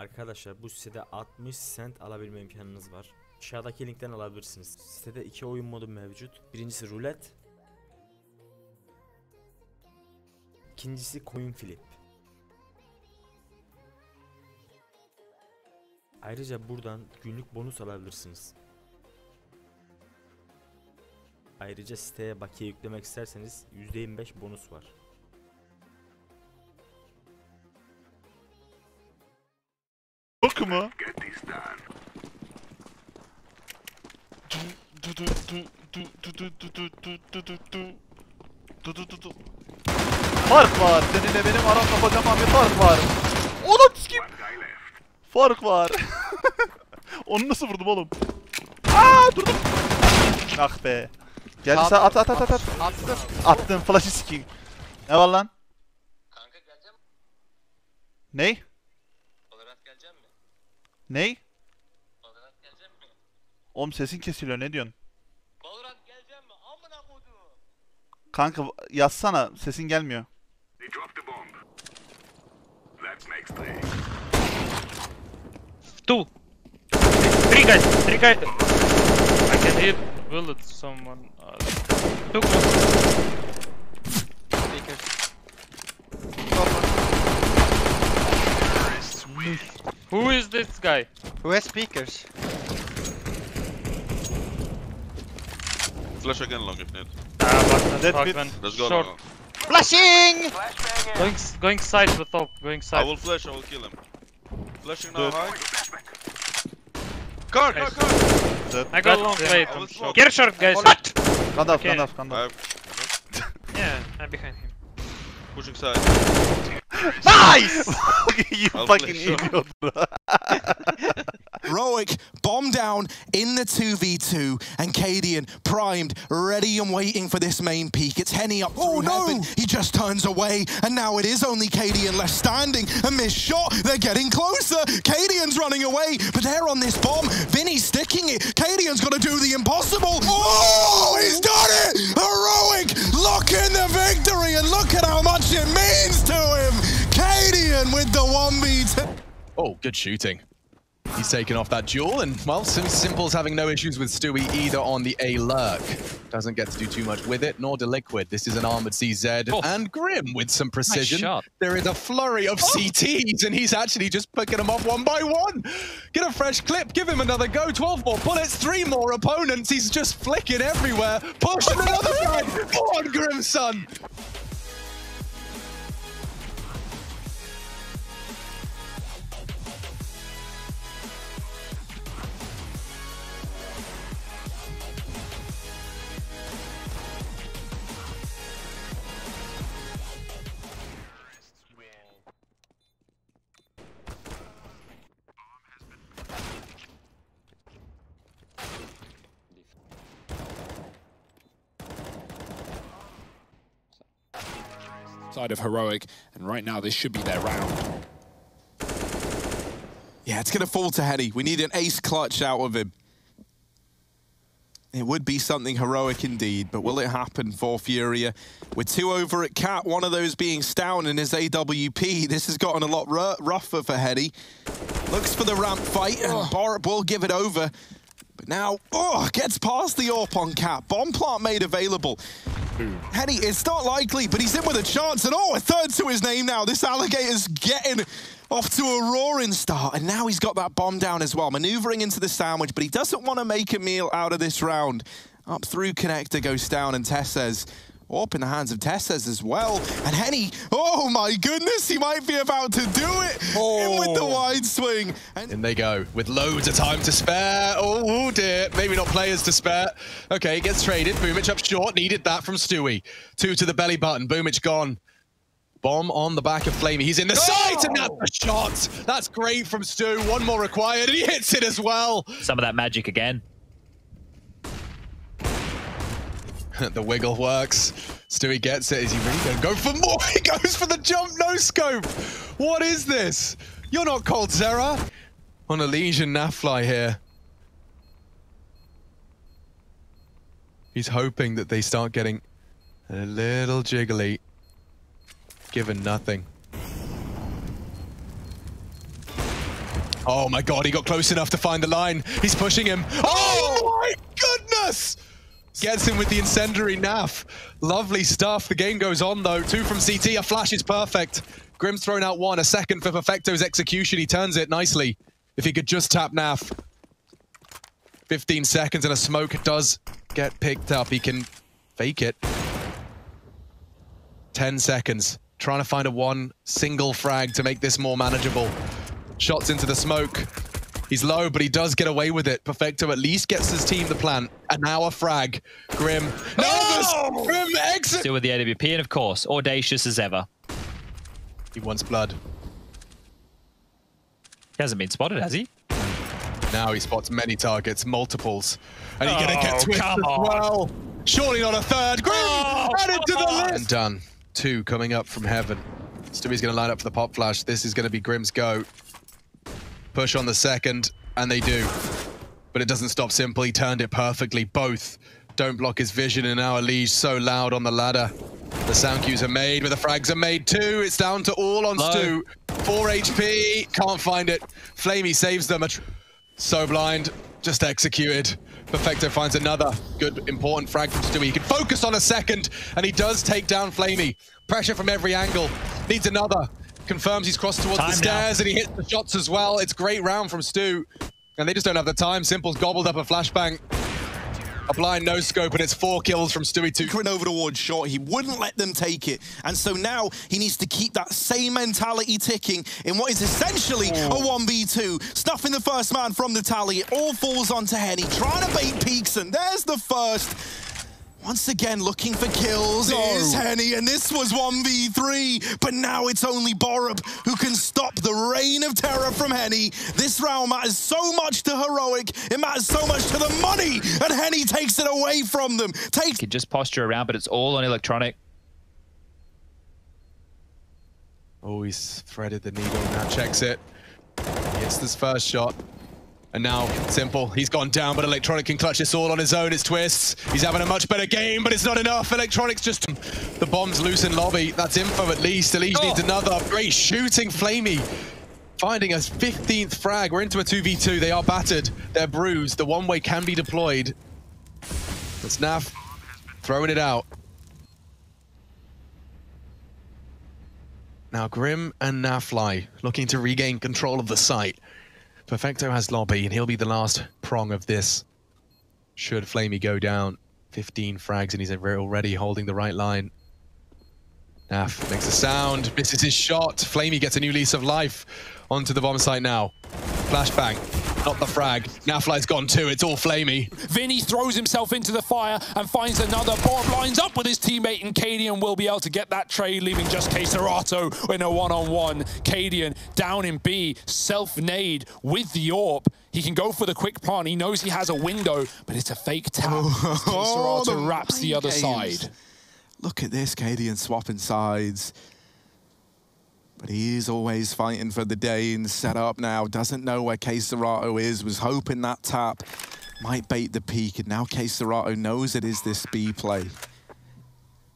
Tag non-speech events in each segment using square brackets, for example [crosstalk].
Arkadaşlar bu sitede 60 cent alabilme imkanınız var. Aşağıdaki linkten alabilirsiniz. Sitede iki oyun modu mevcut. Birincisi rulet. İkincisi coin flip. Ayrıca buradan günlük bonus alabilirsiniz. Ayrıca siteye bakiye yüklemek isterseniz %25 bonus var. Mu? Fark var. Seninle benim aramda kocaman bir fark var. Onu kim? Fark var. [laughs] Onu nasıl vurdum oğlum? Aa durdum. Ah be. Gel sen at at at at at. Attım. Attım flash'ı sikeyim. Ne var lan? Kanka geleceğim? Ney? Ney? Valorant geleceğim mi? Oğlum sesin kesiliyor ne diyorsun? Valorant geleceğim mi? Amına koduğum. Kanka yazsana sesin gelmiyor. They dropped the bomb. That makes three. Two. Three guys. Three guys. I can hit bullet someone. Uh, two close. Who is this guy? Who has speakers? Flash again long if need. Ah, but Dead fuck, mid. man. Let's go Short. long. Flashing! Going, going side with top. Going side. I will flash, I will kill him. Flashing Do now it. high. Car, car, Nice. car! I got long yeah. wait. I will smoke. Get short, guys. What? Gandalf Okay. Gandalf Gandalf. I have Yeah, I'm behind him. pushing side. [laughs] [laughs] Nice! [laughs] you I'll fucking flash. idiot. [laughs] Roic bomb down in the 2v2 and Cadian primed, ready and waiting for this main peak. It's Henny up oh, no. heaven. He just turns away and now it is only Cadian left standing. A missed shot. They're getting closer. Cadian's running away, but they're on this bomb. Vinny's sticking it. Cadian's got to do the impossible. Oh, he's done it! Heroic! Look in the victory and look at how much it means to him. Cadian with the 1v2. Oh, good shooting. He's taken off that duel, and well, Sim s1mple's having no issues with Stewie either on the A lurk. Doesn't get to do too much with it, nor Deliquid. This is an armored CZ, Oh. and Grim with some precision. shot. There is a flurry of oh. CTs, and he's actually just picking them off one by one. Get a fresh clip, give him another go. 12 more bullets, three more opponents. He's just flicking everywhere. Pushing another guy. Go on, Grim, son. Side of heroic, and right now this should be their round. Yeah, it's going to fall to Henny. We need an ace clutch out of him. It would be something heroic indeed, but will it happen for Furia? With two over at Cat, one of those being stavn in his AWP. This has gotten a lot rougher for Henny. Looks for the ramp fight, and Borup will give it over. But now, oh, gets past the AWP on Cat. Bomb plant made available. Henny, it's not likely, but he's in with a chance. And oh, a third to his name now. This alligator's getting off to a roaring start. And now he's got that bomb down as well, maneuvering into the sandwich, but he doesn't want to make a meal out of this round. Up through connector goes down, and Tess says, up in the hands of TeSeS as well. And Henny, oh my goodness, he might be about to do it. In with the oh. wide swing. And In they go, with loads of time to spare. Oh, oh dear, maybe not players to spare. Okay, gets traded. Boomich up short, needed that from Stewie. Two to the belly button, Boomich gone. Bomb on the back of Flamey. He's in the sight, and that's a shot. That's great from Stu. One more required, and he hits it as well. Some of that magic again. [laughs] the wiggle works. Stewie gets it. Is he really going to go for more? [laughs] He goes for the jump no scope. What is this? You're not coldzera. On a Legion Nafly here. He's hoping that they start getting a little jiggly. Given nothing. Oh my god, he got close enough to find the line. He's pushing him. Oh, oh! my goodness! Gets him with the incendiary NAF. Lovely stuff. The game goes on though. Two from CT. A flash is perfect. Grim's thrown out one. A second for Perfecto's execution. He turns it nicely. If he could just tap NAF. 15 seconds and a smoke does get picked up. He can fake it. 10 seconds. Trying to find a one single frag to make this more manageable. Shots into the smoke. He's low, but he does get away with it. Perfecto at least gets his team the plant. And now a frag. Grim. No! Oh! Grim exit! Still with the AWP, and of course, audacious as ever. He wants blood. He hasn't been spotted, has he? Now he spots many targets, multiples. And he's gonna get Oh, twisted come as on. well. Surely not a third. Grim Oh, added to the come list. And done. Two coming up from heaven. Stewie's gonna line up for the pop flash. This is gonna be Grim's go. Push on the second, and they do. But it doesn't stop s1mple. He turned it perfectly. Both don't block his vision, and now Elige so loud on the ladder. The sound cues are made, but the frags are made too. It's down to all on Low. Stu. 4 HP, can't find it. Flamey saves them. So blind, just executed. Perfecto finds another good, important frag from Stewie. He can focus on a second, and he does take down Flamey. Pressure from every angle. Needs another. Confirms he's crossed towards Time the now. stairs, and he hits the shots as well. It's great round from Stu. And they just don't have the time. s1mple's gobbled up a flashbang. A blind no scope, and it's four kills from Stewie 2. Going over towards short, he wouldn't let them take it. And so now he needs to keep that same mentality ticking in what is essentially a 1v2. Snuffing the first man from the tally. It all falls onto Henny, trying to bait Peaks, and there's the first. Once again, looking for kills is Henny, and this was 1v3, but now it's only Borup who can stop the reign of terror from Henny. This round matters so much to Heroic, it matters so much to the money, and Henny takes it away from them. Takes Could just posture around, but it's all on electronic. Oh, he's threaded the needle, now checks it. Gets hits this first shot. And now, s1mple, he's gone down, but Electronic can clutch this all on his own. It's Twists. He's having a much better game, but it's not enough. Electronic's just... The bomb's loose in lobby. That's info at least. Elige Oh. needs another. Great shooting, Flamey. Finding a 15th frag. We're into a 2v2. They are battered. They're bruised. The one-way can be deployed. It's Naf throwing it out. Now Grim and Nafly looking to regain control of the site. Perfecto has lobby, and he'll be the last prong of this. Should Flamey go down, 15 frags, and he's already holding the right line. Naf makes a sound, misses his shot. Flamey gets a new lease of life onto the bomb site now. Flashbang, not the frag. Now Nafly's gone too, it's all Flamey. Vinny throws himself into the fire and finds another. Bob lines up with his teammate, and Cadian will be able to get that trade, leaving just Serato in a one-on-one. Cadian down in B, self-nade with the AWP. He can go for the quick plant. He knows he has a window, but it's a fake tap. [laughs] Oh, Serato the wraps the other games. side. Look at this, Cadian swapping sides. But he's always fighting for the Danes. Set up now, doesn't know where KSCERATO is, was hoping that tap might bait the peak, and now KSCERATO knows it is this B play.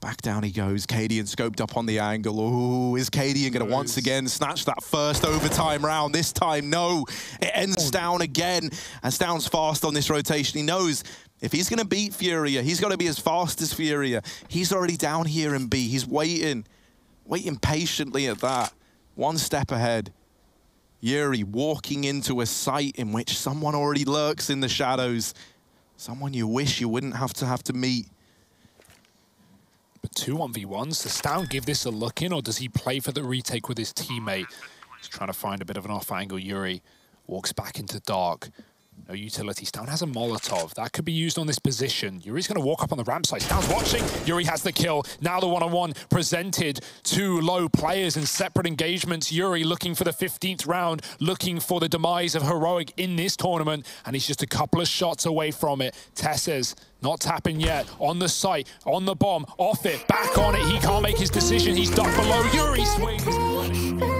Back down he goes. Cadian scoped up on the angle. Ooh, is Cadian going to once again snatch that first overtime round? This time, no. It ends down again. And stavn's fast on this rotation. He knows if he's going to beat Furia, he's got to be as fast as Furia. He's already down here in B. He's waiting, waiting patiently at that. One step ahead. Yuri walking into a site in which someone already lurks in the shadows. Someone you wish you wouldn't have to have to meet. But two 1v1s, does stavn give this a look in, or does he play for the retake with his teammate? He's trying to find a bit of an off angle. Yuri walks back into dark. No utility. stavn has a Molotov. That could be used on this position. Yuri's going to walk up on the ramp side. stavn's watching. Yuri has the kill. Now the one-on-one presented to low players in separate engagements. Yuri looking for the 15th round, looking for the demise of Heroic in this tournament, and he's just a couple of shots away from it. Tess's not tapping yet. On the site, on the bomb, off it, back on it. He can't make his decision. He's ducked below. Yuri swings.